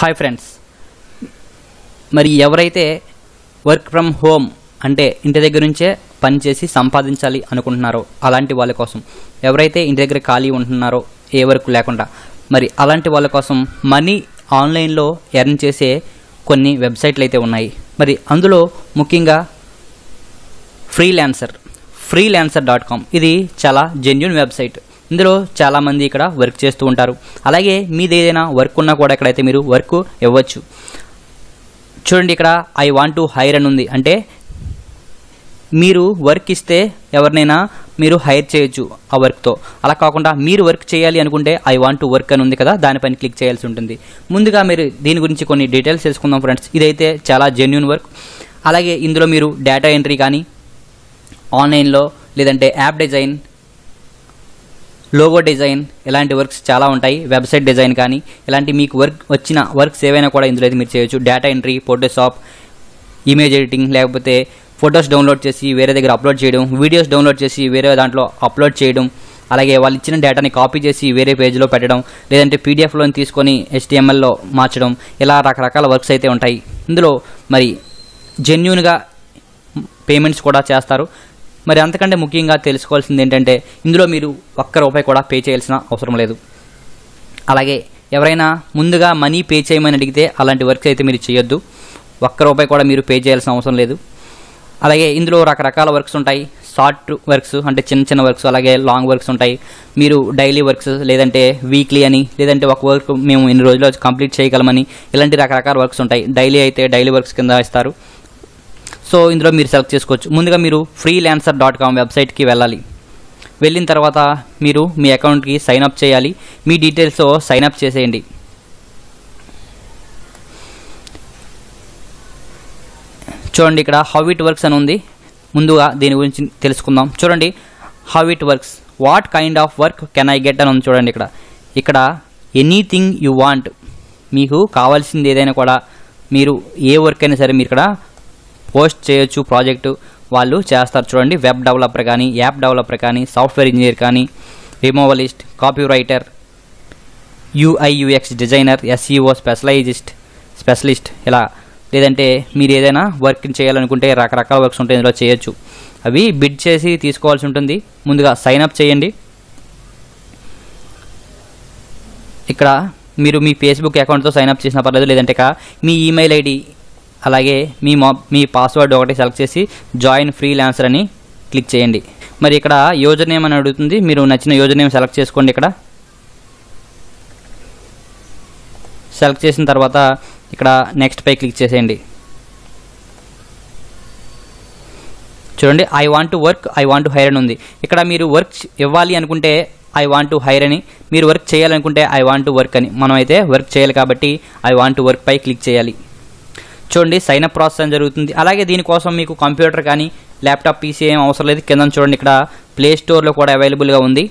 Hi friends. మరి ఎవరైతే work from home అంటే ఇంటి దగ్గర నుంచే పని చేసి సంపాదించాలి అనుకుంటున్నారో అలాంటి వాళ్ళ కోసం ఎవరైతే ఇంటి దగ్గర ఖాళీ ఉంటున్నారో ఏ వర్క్ లేకుండా మరి అలాంటి వాళ్ళ కోసం మనీ ఆన్లైన్లో ఎర్న్ చేసే కొన్ని వెబ్సైట్లు అయితే ఉన్నాయి. మరి అందులో ముఖ్యంగా ఫ్రీలాన్సర్ ఫ్రీలాన్సర్ డాట్ కామ్. ఇది చాలా జెన్యున్ వెబ్సైట్. ఇందులో చాలామంది ఇక్కడ వర్క్ చేస్తూ ఉంటారు. అలాగే మీది ఏదైనా వర్క్ ఉన్నా కూడా ఇక్కడైతే మీరు వర్క్ ఇవ్వచ్చు. చూడండి ఇక్కడ ఐ వాంట్ టు హైర్ అని ఉంది. అంటే మీరు వర్క్ ఇస్తే ఎవరినైనా మీరు హైర్ చేయొచ్చు ఆ వర్క్తో. అలా కాకుండా మీరు వర్క్ చేయాలి అనుకుంటే ఐ వాంట్ టు వర్క్ అని ఉంది కదా దానిపైన క్లిక్ చేయాల్సి ఉంటుంది. ముందుగా మీరు దీని గురించి కొన్ని డీటెయిల్స్ తెలుసుకుందాం ఫ్రెండ్స్. ఇదైతే చాలా జెన్యున్ వర్క్ అలాగే ఇందులో మీరు డేటా ఎంట్రీ కానీ ఆన్లైన్లో లేదంటే యాప్ డిజైన్ లోగో డిజైన్ ఇలాంటి వర్క్స్ చాలా ఉంటాయి. వెబ్సైట్ డిజైన్ కానీ ఇలాంటి మీకు వర్క్ వచ్చిన వర్క్స్ ఏవైనా కూడా ఇందులో అయితే మీరు చేయొచ్చు. Data entry photoshop image editing లేకపోతే ఫొటోస్ డౌన్లోడ్ చేసి వేరే దగ్గర అప్లోడ్ చేయడం వీడియోస్ డౌన్లోడ్ చేసి వేరే దాంట్లో అప్లోడ్ చేయడం అలాగే వాళ్ళు ఇచ్చిన డేటాని కాపీ చేసి వేరే పేజ్లో పెట్టడం లేదంటే పీడిఎఫ్లోని తీసుకొని హెచ్టిఎంఎల్లో మార్చడం ఇలా రకరకాల వర్క్స్ అయితే ఉంటాయి. ఇందులో మరి జెన్యున్గా పేమెంట్స్ కూడా చేస్తారు. మరి అంతకంటే ముఖ్యంగా తెలుసుకోవాల్సింది ఏంటంటే ఇందులో మీరు ఒక్క రూపాయి కూడా పే చేయాల్సిన అవసరం లేదు. అలాగే ఎవరైనా ముందుగా మనీ పే చేయమని అడిగితే అలాంటి వర్క్స్ అయితే మీరు చేయొద్దు. ఒక్క రూపాయి కూడా మీరు పే చేయాల్సిన అవసరం లేదు. అలాగే ఇందులో రకరకాల వర్క్స్ ఉంటాయి. షార్ట్ వర్క్స్ అంటే చిన్న చిన్న వర్క్స్ అలాగే లాంగ్ వర్క్స్ ఉంటాయి. మీరు డైలీ వర్క్స్ లేదంటే వీక్లీ అని లేదంటే ఒక వర్క్ మేము ఇన్ని రోజుల్లో కంప్లీట్ చేయగలమని ఇలాంటి రకరకాల వర్క్స్ ఉంటాయి. డైలీ అయితే డైలీ వర్క్స్ కింద ఇస్తారు. సో ఇందులో మీరు సెలెక్ట్ చేసుకోవచ్చు. ముందుగా మీరు ఫ్రీ ల్యాన్సర్ డాట్ కామ్ వెబ్సైట్కి వెళ్ళాలి. వెళ్ళిన తర్వాత మీరు మీ అకౌంట్కి సైన్ అప్ చేయాలి. మీ డీటెయిల్స్ సైన్ అప్ చేసేయండి. చూడండి ఇక్కడ హౌ ఇట్ వర్క్స్ అని ఉంది. ముందుగా దీని గురించి తెలుసుకుందాం. చూడండి how it works what kind of work can I get అని ఉంది చూడండి ఇక్కడ. ఇక్కడ ఎనీథింగ్ యు వాంట్ మీకు కావాల్సింది ఏదైనా కూడా మీరు ఏ వర్క్ అయినా సరే మీరు ఇక్కడ పోస్ట్ చేయొచ్చు ప్రాజెక్టు వాళ్ళు చేస్తారు. చూడండి వెబ్ డెవలపర్ కానీ యాప్ డెవలపర్ కానీ సాఫ్ట్వేర్ ఇంజనీర్ కానీ removalist copy writer UI UX designer SEO specialist specialist ఇలా లేదంటే మీరు ఏదైనా వర్క్ చేయాలనుకుంటే రకరకాల వర్క్స్ ఉంటాయి ఇందులో చేయొచ్చు. అవి బిడ్ చేసి తీసుకోవాల్సి ఉంటుంది. ముందుగా సైన్ అప్ చేయండి. ఇక్కడ మీరు మీ ఫేస్బుక్ అకౌంట్తో సైన్ అప్ చేసినా పర్లేదు లేదంటే ఇక మీ ఈమెయిల్ ఐడి అలాగే మీ మా మీ పాస్వర్డ్ ఒకటి సెలెక్ట్ చేసి జాయిన్ ఫ్రీ ల్యాన్సర్ అని క్లిక్ చేయండి. మరి ఇక్కడ యూజర్ నేమ్ అని అడుగుతుంది. మీరు నచ్చిన యూజర్ నేమ్ సెలెక్ట్ చేసుకోండి ఇక్కడ. సెలెక్ట్ చేసిన తర్వాత ఇక్కడ నెక్స్ట్ పై క్లిక్ చేసేయండి. చూడండి I want to work I want to hire అని ఉంది. ఇక్కడ మీరు వర్క్ ఇవ్వాలి అనుకుంటే ఐ వాంట్ టు హైర్ అని మీరు వర్క్ చేయాలనుకుంటే ఐ వాంట్ టు వర్క్ అని. మనం అయితే వర్క్ చేయాలి కాబట్టి ఐ వాంట్ టు వర్క్ పై క్లిక్ చేయాలి. చూడండి సైన్ అప్ ప్రాసెస్ అని జరుగుతుంది. అలాగే దీనికోసం మీకు కంప్యూటర్ కానీ ల్యాప్టాప్ పీసీ ఏం అవసరం లేదు. కింద చూడండి ఇక్కడ ప్లే స్టోర్లో కూడా అవైలబుల్గా ఉంది.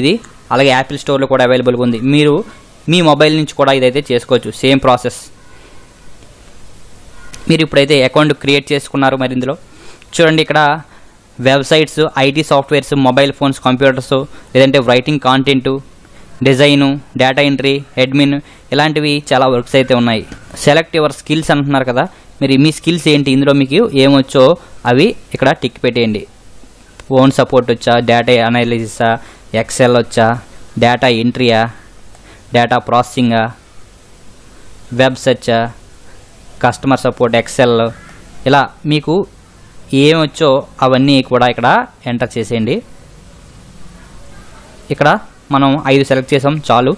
ఇది అలాగే యాపిల్ స్టోర్లో కూడా అవైలబుల్గా ఉంది. మీరు మీ మొబైల్ నుంచి కూడా ఇదైతే చేసుకోవచ్చు. సేమ్ ప్రాసెస్ మీరు ఇప్పుడైతే అకౌంట్ క్రియేట్ చేసుకున్నారు మరి ఇందులో. చూడండి ఇక్కడ websites IT softwares mobile phones computers లేదంటే writing content design data entry admin ఇలాంటివి చాలా వర్క్స్ అయితే ఉన్నాయి. సెలెక్ట్ యువర్ స్కిల్స్ అంటున్నారు కదా మరి మీ స్కిల్స్ ఏంటి? ఇందులో మీకు ఏమొచ్చో అవి ఇక్కడ టిక్ పెట్టేయండి. ఫోన్ సపోర్ట్ వచ్చా డేటా అనాలిసిసా ఎక్సెల్ వచ్చా డేటా ఎంట్రీయా డేటా ప్రాసెసింగా వెబ్ సెర్చా కస్టమర్ సపోర్ట్ ఎక్సెల్ ఇలా మీకు ఏమొచ్చో అవన్నీ కూడా ఇక్కడ ఎంటర్ చేసేయండి. ఇక్కడ మనం ఐదు సెలెక్ట్ చేసాం చాలు.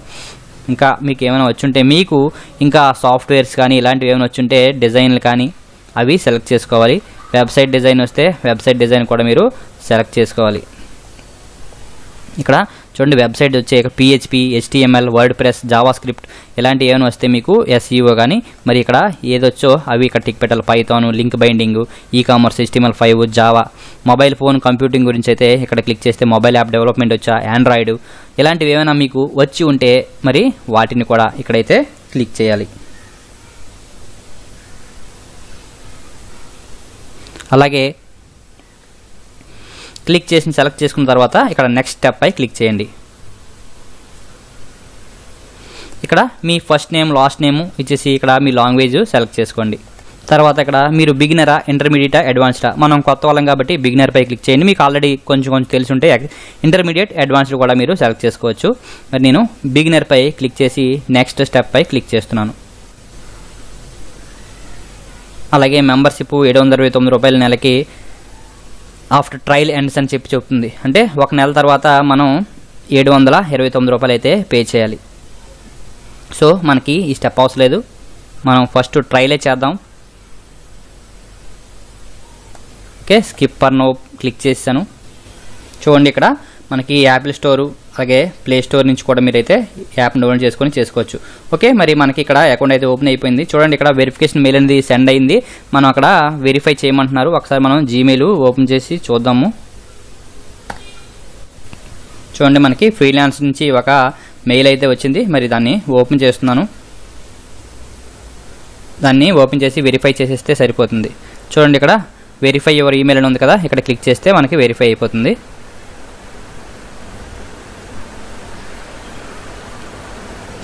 ఇంకా మీకు ఏమైనా వచ్చుంటే మీకు ఇంకా సాఫ్ట్వేర్స్ కానీ ఇలాంటివి ఏమైనా వచ్చుంటే డిజైన్లు కానీ అవి సెలెక్ట్ చేసుకోవాలి. వెబ్సైట్ డిజైన్ వస్తే వెబ్సైట్ డిజైన్ కూడా మీరు సెలెక్ట్ చేసుకోవాలి. ఇక్కడ చూడండి వెబ్సైట్ వచ్చే PHP HTML WordPress JavaScript ఇలాంటి ఏమైనా వస్తే మీకు ఎస్ఈఓ కానీ మరి ఇక్కడ ఏదొచ్చో అవి ఇక్కడ టిక్ పెట్టాలి. Python link binding e commerce HTML five Java mobile phone computing గురించి అయితే ఇక్కడ క్లిక్ చేస్తే మొబైల్ యాప్ డెవలప్మెంట్ వచ్చా ఆండ్రాయిడ్ ఇలాంటివి ఏమైనా మీకు వచ్చి ఉంటే మరి వాటిని కూడా ఇక్కడైతే క్లిక్ చేయాలి. అలాగే క్లిక్ చేసి సెలెక్ట్ చేసుకున్న తర్వాత ఇక్కడ నెక్స్ట్ స్టెప్ పై క్లిక్ చేయండి. ఇక్కడ మీ ఫస్ట్ నేమ్ లాస్ట్ నేమ్ ఇచ్చేసి ఇక్కడ మీ లాంగ్వేజ్ సెలెక్ట్ చేసుకోండి. తర్వాత ఇక్కడ మీరు బిగినరా ఇంటర్మీడియటా అడ్వాన్స్డా? మనం కొత్త వాళ్ళం కాబట్టి బిగినర్ పై క్లిక్ చేయండి. మీకు ఆల్రెడీ కొంచెం కొంచెం తెలిసి ఉంటే ఇంటర్మీడియట్ అడ్వాన్స్డ్ కూడా మీరు సెలెక్ట్ చేసుకోవచ్చు. మరి నేను బిగినర్ పై క్లిక్ చేసి నెక్స్ట్ స్టెప్ పై క్లిక్ చేస్తున్నాను. అలాగే మెంబర్షిప్ ఏడు వందల ఇరవై తొమ్మిది రూపాయల నెలకి ఆఫ్టర్ ట్రయల్ ఎండ్స్ అని చెప్పి చెప్తుంది. అంటే ఒక నెల తర్వాత మనం ఏడు వందల ఇరవై తొమ్మిది రూపాయలు అయితే పే చేయాలి. సో మనకి ఈ స్టెప్ అవసరం లేదు. మనం ఫస్ట్ ట్రైలే చేద్దాం. ఓకే స్కిప్పర్ నో క్లిక్ చేశాను చూడండి ఇక్కడ. మనకి యాపిల్ స్టోరు అలాగే ప్లే స్టోర్ నుంచి కూడా మీరైతే యాప్ డౌన్లోడ్ చేసుకొని చేసుకోవచ్చు. ఓకే మరి మనకి ఇక్కడ అకౌంట్ అయితే ఓపెన్ అయిపోయింది. చూడండి ఇక్కడ వెరిఫికేషన్ మెయిల్ అనేది సెండ్ అయింది. మనం అక్కడ వెరిఫై చేయమంటున్నారు. ఒకసారి మనం జీమెయిల్ ఓపెన్ చేసి చూద్దాము. చూడండి మనకి ఫ్రీలాన్స్ నుంచి ఒక మెయిల్ అయితే వచ్చింది. మరి దాన్ని ఓపెన్ చేస్తున్నాను. దాన్ని ఓపెన్ చేసి వెరిఫై చేసేస్తే సరిపోతుంది. చూడండి ఇక్కడ వెరిఫై యువర్ ఈమెయిల్ అని ఉంది కదా. ఇక్కడ క్లిక్ చేస్తే మనకి వెరిఫై అయిపోతుంది.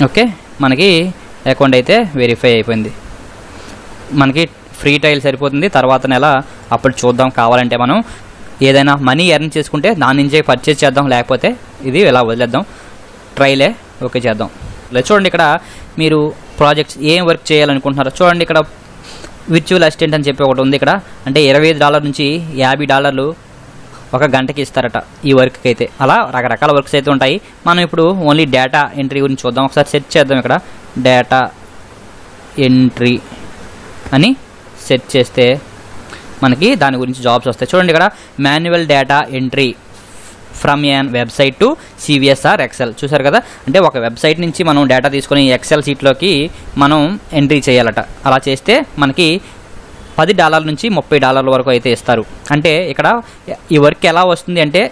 ఓకే మనకి అకౌంట్ అయితే వెరిఫై అయిపోయింది. మనకి ఫ్రీ ట్రయల్ సరిపోతుంది. తర్వాత నెల అప్పుడు చూద్దాం కావాలంటే మనం ఏదైనా మనీ ఎర్న్ చేసుకుంటే దాని నుంచే పర్చేస్ చేద్దాం లేకపోతే ఇది ఇలా వదిలేద్దాం. ట్రైలే ఓకే చేద్దాం. ఇలా చూడండి ఇక్కడ మీరు ప్రాజెక్ట్స్ ఏం వర్క్ చేయాలనుకుంటున్నారో. చూడండి ఇక్కడ విర్చువల్ అసిస్టెంట్ అని చెప్పి ఒకటి ఉంది ఇక్కడ. అంటే ఇరవై ఐదు డాలర్ నుంచి యాభై డాలర్లు ఒక గంటకి ఇస్తారట ఈ వర్క్కి అయితే అలా రకరకాల వర్క్స్ అయితే ఉంటాయి. మనం ఇప్పుడు ఓన్లీ డేటా ఎంట్రీ గురించి చూద్దాం. ఒకసారి సెర్చ్ చేద్దాం ఇక్కడ. డేటా ఎంట్రీ అని సెర్చ్ చేస్తే మనకి దాని గురించి జాబ్స్ వస్తాయి. చూడండి ఇక్కడ. Manual data entry from an website to CVSR Excel చూసారు కదా? అంటే ఒక వెబ్సైట్ నుంచి మనం డేటా తీసుకొని ఎక్సెల్ సీట్లోకి మనం ఎంట్రీ చేయాలట. అలా చేస్తే మనకి పది డాలర్ల నుంచి ముప్పై డాలర్ల వరకు అయితే ఇస్తారు. అంటే ఇక్కడ ఈ వర్క్ ఎలా వస్తుంది అంటే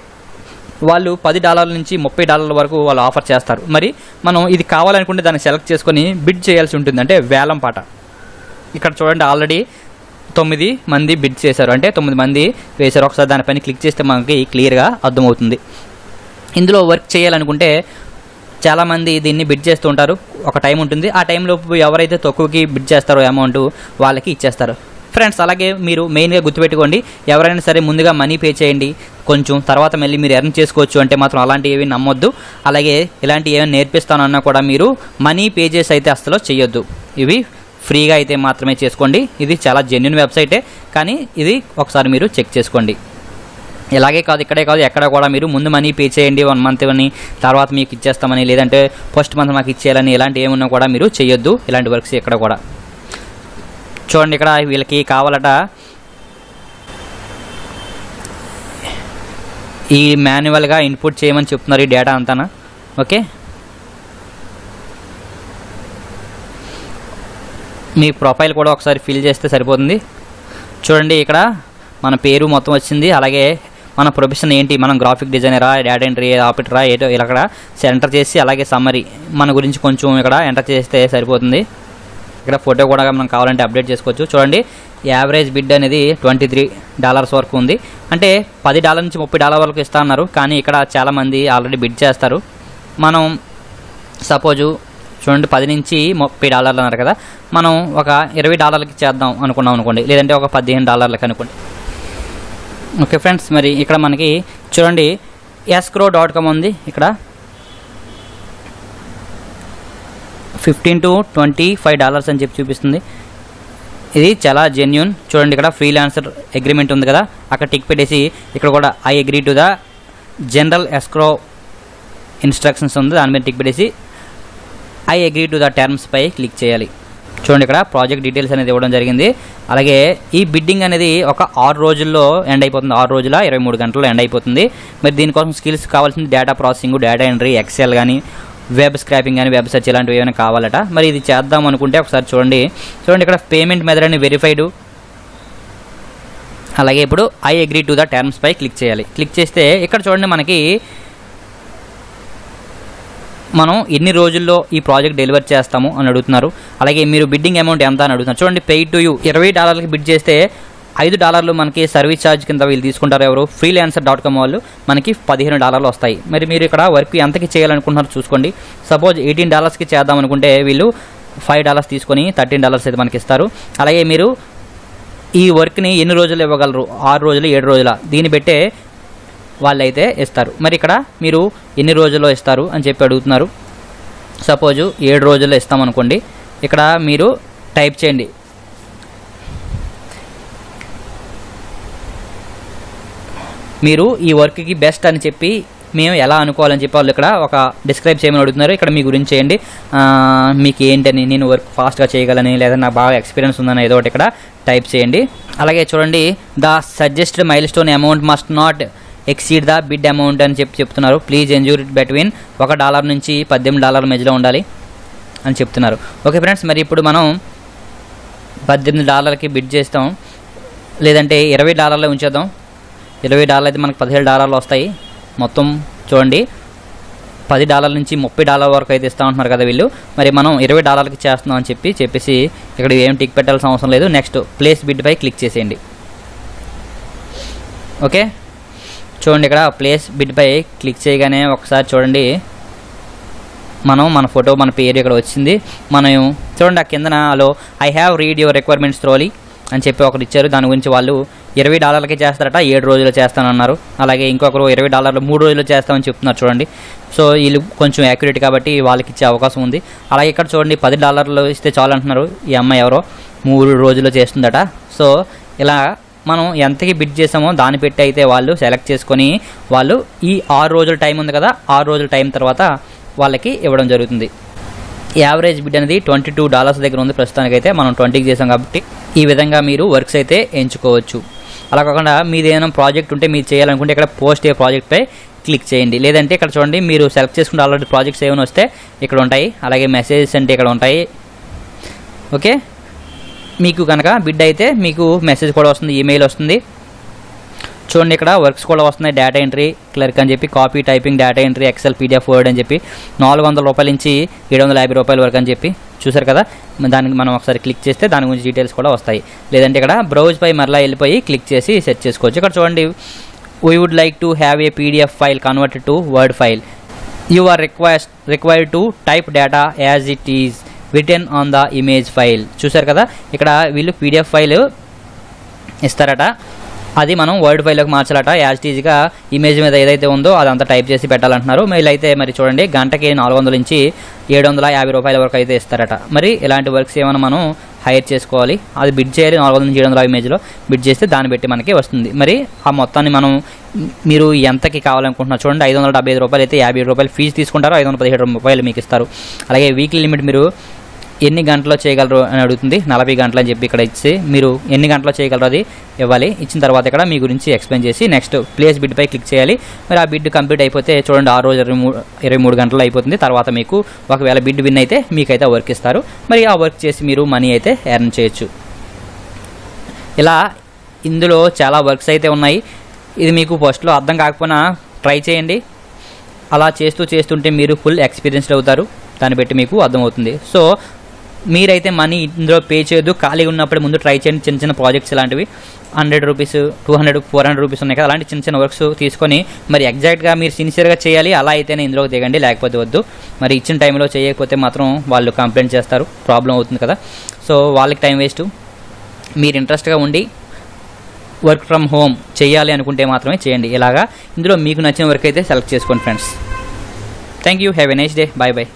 వాళ్ళు పది డాలర్ల నుంచి ముప్పై డాలర్ల వరకు వాళ్ళు ఆఫర్ చేస్తారు. మరి మనం ఇది కావాలనుకుంటే దాన్ని సెలెక్ట్ చేసుకొని బిడ్ చేయాల్సి ఉంటుంది. అంటే వేలం పాట. ఇక్కడ చూడండి ఆల్రెడీ తొమ్మిది మంది బిడ్ చేశారు. అంటే తొమ్మిది మంది వేశారు. ఒకసారి దానిపైన క్లిక్ చేస్తే మనకి క్లియర్గా అర్థమవుతుంది. ఇందులో వర్క్ చేయాలనుకుంటే చాలామంది దీన్ని బిడ్ చేస్తూ ఉంటారు. ఒక టైం ఉంటుంది. ఆ టైంలో ఎవరైతే తక్కువకి బిడ్ చేస్తారో అమౌంట్ వాళ్ళకి ఇచ్చేస్తారు. ఫ్రెండ్స్ అలాగే మీరు మెయిన్గా గుర్తుపెట్టుకోండి ఎవరైనా సరే ముందుగా మనీ పే చేయండి. కొంచెం తర్వాత మళ్ళీ మీరు ఎర్న్ చేసుకోవచ్చు అంటే మాత్రం అలాంటివి ఏవి నమ్మొద్దు. అలాగే ఇలాంటి ఏమైనా నేర్పిస్తానన్నా కూడా మీరు మనీ పే చేసి అయితే అసలు చేయొద్దు ఇవి ఫ్రీగా అయితే మాత్రమే చేసుకోండి. ఇది చాలా జెన్యున్ వెబ్సైటే కానీ ఇది ఒకసారి మీరు చెక్ చేసుకోండి. ఇలాగే కాదు ఇక్కడే కాదు ఎక్కడ కూడా మీరు ముందు మనీ పే చేయండి వన్ మంత్ అని తర్వాత మీకు ఇచ్చేస్తామని లేదంటే ఫస్ట్ మంత్ మాకు ఇచ్చేయాలని ఇలాంటి ఏమున్నా కూడా మీరు చేయొద్దు ఇలాంటి వర్క్స్ ఇక్కడ కూడా. చూడండి ఇక్కడ వీళ్ళకి కావాలట. ఈ మాన్యువల్గా ఇన్పుట్ చేయమని చెప్తున్నారు ఈ డేటా అంతానా. ఓకే? మీ ప్రొఫైల్ కూడా ఒకసారి ఫిల్ చేస్తే సరిపోతుంది. చూడండి ఇక్కడ మన పేరు మొత్తం వచ్చింది. అలాగే మన ప్రొఫెషన్ ఏంటి? మనం గ్రాఫిక్ డిజైనరా డేటా ఎంట్రీ ఆపరేటరా ఏటో ఇలా ఇక్కడ ఎంటర్ చేసి అలాగే సమ్మరీ మన గురించి కొంచెం ఇక్కడ ఎంటర్ చేస్తే సరిపోతుంది. ఇక్కడ ఫోటో కూడా మనం కావాలంటే అప్డేట్ చేసుకోవచ్చు. చూడండి యావరేజ్ బిడ్ అనేది ట్వంటీ త్రీ డాలర్స్ వరకు ఉంది. అంటే పది డాలర్ నుంచి ముప్పై డాలర్ వరకు ఇస్తా అన్నారు. కానీ ఇక్కడ చాలామంది ఆల్రెడీ బిడ్ చేస్తారు. మనం సపోజు చూడండి పది నుంచి ముప్పై డాలర్లు అన్నారు కదా. మనం ఒక ఇరవై డాలర్లకి చేద్దాం అనుకున్నాం అనుకోండి. లేదంటే ఒక పదిహేను డాలర్లకి అనుకోండి. ఓకే ఫ్రెండ్స్ మరి ఇక్కడ మనకి చూడండి ఎస్క్రో డాట్ కామ్ ఉంది. ఇక్కడ fifteen to twenty five dollars అని చెప్పి చూపిస్తుంది. ఇది చాలా జెన్యున్ చూడండి ఇక్కడ ఫ్రీలాన్సర్ అగ్రిమెంట్ ఉంది కదా. అక్కడ టిక్ పెట్టేసి ఇక్కడ కూడా I agree to the general escrow instructions ఉంది. దాని మీద టిక్ పెట్టేసి I agree to the terms pi click చేయాలి. చూడండి ఇక్కడ ప్రాజెక్ట్ డీటెయిల్స్ అనేది ఇవ్వడం జరిగింది. అలాగే ఈ బిడ్డింగ్ అనేది ఒక ఆరు రోజుల్లో ఎండ్ అయిపోతుంది. ఆరు రోజుల ఇరవై మూడు గంటల్లో ఎండ్ అయిపోతుంది. మరి దీనికోసం స్కిల్స్ కావాల్సింది data processing data entry excel కానీ వెబ్ స్క్రాపింగ్ కానీ వెబ్ సెర్చ్ ఇలాంటివి ఏమైనా కావాలట? మరి ఇది చేద్దాం అనుకుంటే ఒకసారి చూడండి. చూడండి ఇక్కడ పేమెంట్ మెథడ్ అని వెరిఫైడ్ అలాగే ఇప్పుడు I agree to the terms pi click చేయాలి. క్లిక్ చేస్తే ఇక్కడ చూడండి మనకి మనం ఎన్ని రోజుల్లో ఈ ప్రాజెక్ట్ డెలివర్ చేస్తాము అని అడుగుతున్నారు. అలాగే మీరు బిడ్డింగ్ అమౌంట్ ఎంత అని అడుగుతున్నారు. చూడండి పెయిడ్ టు యూ ఇరవై డాలర్లకి బిడ్ చేస్తే ఐదు డాలర్లు మనకి సర్వీస్ ఛార్జ్ కింద వీళ్ళు తీసుకుంటారు ఎవరు? ఫ్రీలాన్సర్ డాట్ కామ్ వాళ్ళు. మనకి పదిహేను డాలర్లు వస్తాయి. మరి మీరు ఇక్కడ వర్క్ ఎంతకి చేయాలనుకుంటున్నారో చూసుకోండి. సపోజ్ ఎయిటీన్ డాలర్స్కి చేద్దాం అనుకుంటే వీళ్ళు ఫైవ్ డాలర్స్ తీసుకొని థర్టీన్ డాలర్స్ అయితే మనకి ఇస్తారు. అలాగే మీరు ఈ వర్క్ని ఎన్ని రోజులు ఇవ్వగలరు? ఆరు రోజులు ఏడు రోజుల? దీన్ని బట్టే వాళ్ళైతే ఇస్తారు. మరి ఇక్కడ మీరు ఎన్ని రోజుల్లో ఇస్తారు అని చెప్పి అడుగుతున్నారు. సపోజు ఏడు రోజుల్లో ఇస్తామనుకోండి ఇక్కడ మీరు టైప్ చేయండి. మీరు ఈ వర్క్కి బెస్ట్ అని చెప్పి మేము ఎలా అనుకోవాలని చెప్పి వాళ్ళు ఇక్కడ ఒక డిస్క్రైబ్ చేయమని అడుగుతున్నారు. ఇక్కడ మీ గురించి చేయండి. మీకు ఏంటని నేను వర్క్ ఫాస్ట్గా చేయగలని లేదా నాకు బాగా ఎక్స్పీరియన్స్ ఉందని ఏదో ఒకటి ఇక్కడ టైప్ చేయండి. అలాగే చూడండి the suggested milestone amount must not exceed the bid amount అని చెప్పి చెప్తున్నారు. ప్లీజ్ ఎంజూర్ ఇట్ బిట్వీన్ ఒక డాలర్ నుంచి పద్దెనిమిది డాలర్ మధ్యలో ఉండాలి అని చెప్తున్నారు. ఓకే ఫ్రెండ్స్ మరి ఇప్పుడు మనం పద్దెనిమిది డాలర్కి బిడ్ చేస్తాం. లేదంటే ఇరవై డాలర్లో ఉంచేద్దాం. ఇరవై డాలర్లు అయితే మనకు పదిహేడు డాలర్లు వస్తాయి. మొత్తం చూడండి. పది డాలర్ల నుంచి ముప్పై డాలర్ వరకు అయితే ఇస్తా ఉంటున్నారు కదా వీళ్ళు. మరి మనం ఇరవై డాలర్కి చేస్తున్నాం అని చెప్పి చెప్పేసి ఇక్కడ ఏం టిక్ పెట్టాల్సిన అవసరం లేదు. నెక్స్ట్ ప్లేస్ బిడ్పై క్లిక్ చేసేయండి. ఓకే? చూడండి ఇక్కడ ప్లేస్ బిడ్పై క్లిక్ చేయగానే ఒకసారి చూడండి. మనం మన ఫోటో మన పేరు ఇక్కడ వచ్చింది. మనం చూడండి ఆ కిందన hello I have read your requirements thoroughly అని చెప్పి ఒకరు ఇచ్చారు. దాని గురించి వాళ్ళు ఇరవై డాలర్లకి చేస్తారట ఏడు రోజులు చేస్తానన్నారు. అలాగే ఇంకొకరు ఇరవై డాలర్లు మూడు రోజులు చేస్తామని చెప్తున్నారు చూడండి. సో వీళ్ళు కొంచెం యాక్యురేట్ కాబట్టి వాళ్ళకి ఇచ్చే అవకాశం ఉంది. అలాగే ఇక్కడ చూడండి పది డాలర్లు ఇస్తే చాలు అంటున్నారు ఈ అమ్మాయి ఎవరో. మూడు రోజులు చేస్తుందట. సో ఇలా మనం ఎంతకి బిడ్ చేసామో దాన్ని పెట్టి అయితే వాళ్ళు సెలెక్ట్ చేసుకొని వాళ్ళు ఈ ఆరు రోజుల టైం ఉంది కదా ఆరు రోజుల టైం తర్వాత వాళ్ళకి ఇవ్వడం జరుగుతుంది. యావరేజ్ బిడ్ అనేది ట్వంటీ టూ డాలర్స్ దగ్గర ఉంది ప్రస్తుతానికైతే. మనం ట్వంటీకి చేసాం కాబట్టి ఈ విధంగా మీరు వర్క్స్ అయితే ఎంచుకోవచ్చు. అలా కాకుండా మీది ఏదైనా ప్రాజెక్ట్ ఉంటే మీరు చేయాలనుకుంటే ఇక్కడ పోస్ట్ ఏ ప్రాజెక్ట్పై క్లిక్ చేయండి. లేదంటే ఇక్కడ చూడండి మీరు సెలెక్ట్ చేసుకుంటే ఆల్రెడీ ప్రాజెక్ట్స్ ఏమైనా వస్తే ఇక్కడ ఉంటాయి. అలాగే మెసేజెస్ అంటే ఇక్కడ ఉంటాయి. ఓకే? మీకు కనుక బిడ్ అయితే మీకు మెసేజ్ కూడా వస్తుంది ఈమెయిల్ వస్తుంది. చూడండి ఇక్కడ వర్క్స్ కూడా వస్తున్నాయి డేటా ఎంట్రీ క్లర్క్ అని చెప్పి copy typing data entry Excel PDF Word అని చెప్పి నాలుగు వందల రూపాయల నుంచి ఏడు వందల యాభై రూపాయల వరకు అని చెప్పి చూసారు కదా? దానికి మనం ఒకసారి క్లిక్ చేస్తే దాని గురించి డీటెయిల్స్ కూడా వస్తాయి. లేదంటే ఇక్కడ బ్రౌజ్ పై మరలా వెళ్ళిపోయి క్లిక్ చేసి సెర్చ్ చేసుకోవచ్చు. ఇక్కడ చూడండి we would like to have a PDF file converted to word file you are request required to type data as it is return on the image file చూసారు కదా? ఇక్కడ వీళ్ళు పీడిఎఫ్ ఫైల్ ఇస్తారట. అది మనం వర్డ్ ఫైల్లోకి మార్చాలట. యాజ్ టీజీగా ఇమేజ్ మీద ఏదైతే ఉందో అదంతా టైప్ చేసి పెట్టాలంటున్నారు. మెయిల్ అయితే మరి చూడండి గంటకి నాలుగు వందల నుంచి ఏడు వందల యాభై రూపాయల వరకు అయితే ఇస్తారట. మరి ఇలాంటి వర్క్స్ ఏమైనా మనం హైర్ చేసుకోవాలి? అది బిడ్ చేయాలి నాలుగు వందల నుంచి ఏడు వందల ఇమేజ్లో బిడ్ చేస్తే దాన్ని బట్టి మనకి వస్తుంది. మరి ఆ మొత్తాన్ని మనం మీరు ఎంతకి కావాలనుకుంటున్నారు చూడండి ఐదు వందల డెబ్బై ఐదు రూపాయలు అయితే యాభై రూపాయలు ఫీజు తీసుకుంటారు ఐదు వందల పదిహేడు రూపాయలు మీకు ఇస్తారు. అలాగే వీక్లీ లిమిట్ మీరు ఎన్ని గంటలో చేయగలరు అని అడుగుతుంది. నలభై గంటలు అని చెప్పి ఇక్కడ ఇచ్చి మీరు ఎన్ని గంటల్లో చేయగలరు అది ఇవ్వాలి. ఇచ్చిన తర్వాత ఇక్కడ మీ గురించి ఎక్స్ప్లెయిన్ చేసి నెక్స్ట్ ప్లేస్ బిడ్పై క్లిక్ చేయాలి. మరి ఆ బిడ్ కంప్లీట్ అయిపోతే చూడండి ఆ రోజు ఇరవై మూడు ఇరవై మూడు గంటలు అయిపోతుంది. తర్వాత మీకు ఒకవేళ బిడ్ విన్ అయితే మీకైతే వర్క్ ఇస్తారు. మరి ఆ వర్క్ చేసి మీరు మనీ అయితే ఎర్న్ చేయొచ్చు. ఇలా ఇందులో చాలా వర్క్స్ అయితే ఉన్నాయి. ఇది మీకు ఫస్ట్లో అర్థం కాకపోయినా ట్రై చేయండి. అలా చేస్తూ చేస్తుంటే మీరు ఫుల్ ఎక్స్పీరియన్స్డ్ అవుతారు. దాన్ని బట్టి మీకు అర్థమవుతుంది. సో మీరైతే మనీ ఇందులో పే చేయొద్దు. ఖాళీగా ఉన్నప్పుడు ముందు ట్రై చేయండి. చిన్న చిన్న ప్రాజెక్ట్స్ ఇలాంటివి. Hundred rupees two hundred four hundred rupees ఉన్నాయి కదా. అలాంటి చిన్న చిన్న వర్క్స్ తీసుకొని మరి ఎగ్జాక్ట్గా మీరు సిన్సియర్గా చేయాలి. అలా అయితేనే ఇందులోకి దిగండి లేకపోతే వద్దు. మరి ఇచ్చిన టైంలో చేయకపోతే మాత్రం వాళ్ళు కంప్లైంట్ చేస్తారు. ప్రాబ్లం అవుతుంది కదా. సో వాళ్ళకి టైం వేస్ట్. మీరు ఇంట్రెస్ట్గా ఉండి వర్క్ ఫ్రమ్ హోమ్ చేయాలి అనుకుంటే మాత్రమే చేయండి. ఇలాగా ఇందులో మీకు నచ్చిన వర్క్ అయితే సెలెక్ట్ చేసుకోండి friends. Thank you have a nice day. Bye bye.